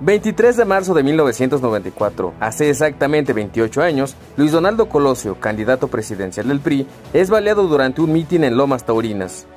23 de marzo de 1994, hace exactamente 28 años, Luis Donaldo Colosio, candidato presidencial del PRI, es baleado durante un mitin en Lomas Taurinas.